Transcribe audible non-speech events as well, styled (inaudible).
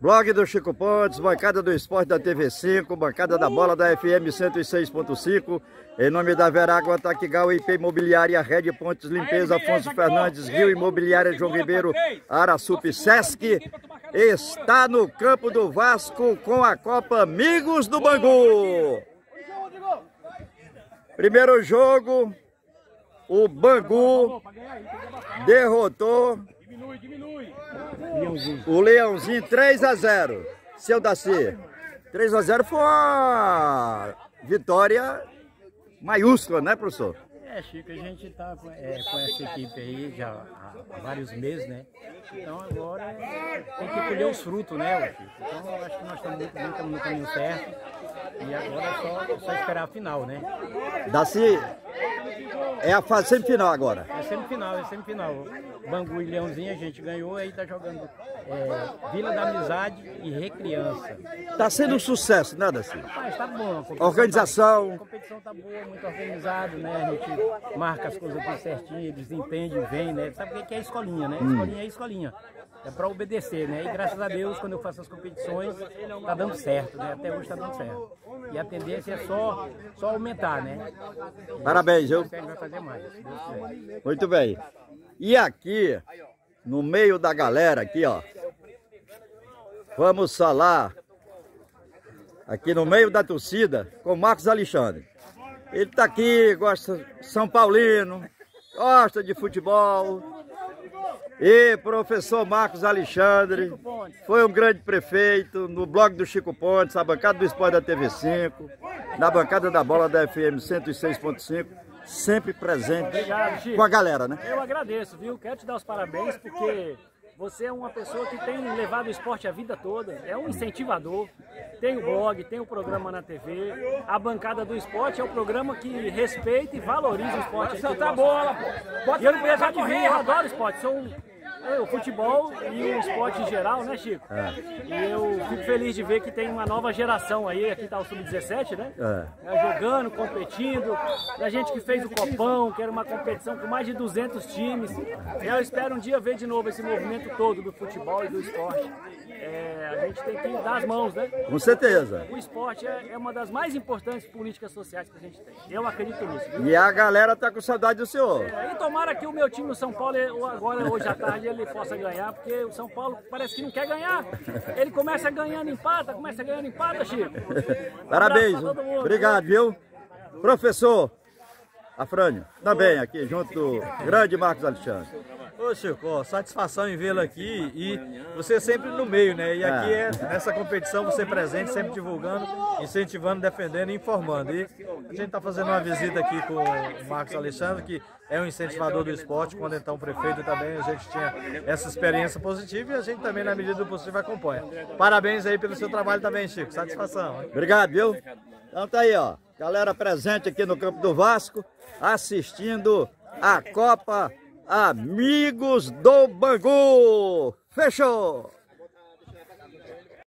Blog do Chico Pontes, bancada do esporte da TV5, bancada da bola da FM 106.5. Em nome da Verágua, Taquigal, IP Imobiliária, Red Pontes Limpeza, Afonso Fernandes, Rio Imobiliária, João Ribeiro, Arasup Sesc. Está no campo do Vasco com a Copa Amigos do Bangu. Primeiro jogo, o Bangu derrotou o Leãozinho 3 a 0. Seu Daci. 3 a 0 foi uma vitória maiúscula, né, professor? É, Chico, a gente está com, é, com, essa equipe aí já há, há, vários meses, né? Então agora é, tem que colher os frutos, né, Chico? Então eu acho que nós estamos muito bem, estamos no caminho certo. E agora é só, só esperar a final, né? Daci, é a fase semifinal agora. Semifinal, é semifinal. Bangu e Leãozinho a gente ganhou, aí tá jogando é, Vila da Amizade e Recriança. Tá sendo um sucesso, né, Daci? Mas tá bom. A Organização. Tá, a competição tá boa, muito organizado, né? A gente marca as coisas tudo certinho, eles entendem, vêm, né? Sabe o que é escolinha, né? Hum. Escolinha é escolinha. É para obedecer, né? E graças a Deus, quando eu faço as competições, tá dando certo, né? Até hoje tá dando certo. E a tendência é só, só aumentar, né? Parabéns, viu? A gente vai fazer mais. Muito bem. E aqui, no meio da galera, aqui, ó. Vamos falar aqui no meio da torcida com Marcos Alexandre. Ele tá aqui, gosta São Paulino, gosta de futebol. E professor Marcos Alexandre foi um grande prefeito no blog do Chico Pontes, na bancada do Esporte da TV5, na bancada da bola da FM 106.5 sempre presente Obrigado, com a galera, né? Eu agradeço, viu? Quero te dar os parabéns porque você é uma pessoa que tem levado o esporte a vida toda, é um incentivador. Tem o blog, tem o programa na TV. A bancada do esporte é o programa que respeita e valoriza o esporte. Soltar a bola, pô. E eu não preciso de vir, eu adoro esporte. Sou um o futebol e o esporte em geral, né, Chico? É. E eu fico feliz de ver que tem uma nova geração aí, aqui tá o Sub-17, né? É. é. Jogando, competindo. a gente que fez o Copão, que era uma competição com mais de 200 times. Eu espero um dia ver de novo esse movimento todo do futebol e do esporte. É, a gente tem que dar as mãos, né? Com certeza. O esporte é, é, uma das mais importantes políticas sociais que a gente tem. Eu acredito nisso. Viu? E a galera tá com saudade do senhor. É, e tomara que o meu time, o São Paulo, agora, hoje à tarde, ele possa ganhar, porque o São Paulo parece que não quer ganhar. Ele começa ganhando empata, começa ganhando empata, Chico. (laughs) Parabéns. Um Obrigado, viu? Professor Afrânio, também aqui junto do grande Marcos Alexandre. Ô Chico, satisfação em vê-lo aqui e você sempre no meio, né? E aqui é nessa competição você presente, sempre divulgando, incentivando, defendendo e informando. E a gente está fazendo uma visita aqui com o Marcos Alexandre, que é um incentivador do esporte, quando então prefeito também a gente tinha essa experiência positiva e a gente também, na medida do possível, acompanha. Parabéns aí pelo seu trabalho também, Chico. Satisfação. Obrigado, viu? Então tá aí, ó. Galera presente aqui no campo do Vasco, assistindo a Copa Amigos do Bangu. Fechou!